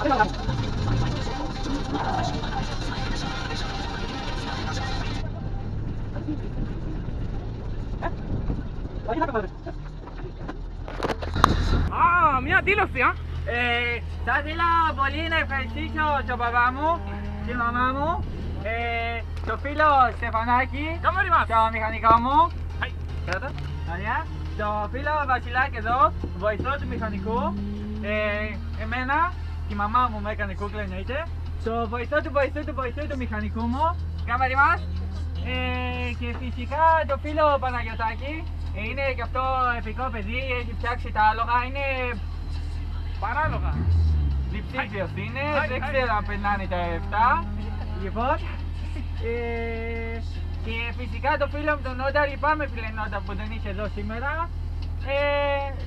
Α, μια δήλωση, α! Ε, θα ήθελα πολύ να ευχαριστήσω τον παπά μου, τη μαμά μου, ε, το φίλο Στεφανάκη, το μηχανικό μου, το φίλο Βασιλάκη εδώ, βοηθό του μηχανικού, ε, εμένα τη μαμά μου με έκανε κούκλα εννοείται, το βοηθό του βοηθού του βοηθού του μηχανικού μου, κάμερι μας, ε, και φυσικά το φίλο Παναγιωτάκη, είναι και αυτό επικό παιδί, έχει φτιάξει τα άλογα, είναι Παράλογα. διψήφιος είναι, Hi, δεν hi. ξέρω αν περνάνε τα 7. Λοιπόν, ε, και φυσικά το φίλο μου τον Νόντα, λυπάμαι φίλε Νόντα που δεν είσαι εδώ σήμερα. Ε,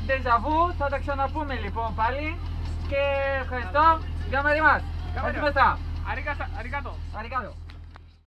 ντεζαβού, θα τα ξαναπούμε λοιπόν πάλι. ケー、カイスト、頑張ります。頑張りました。ありがとう。ありがとう。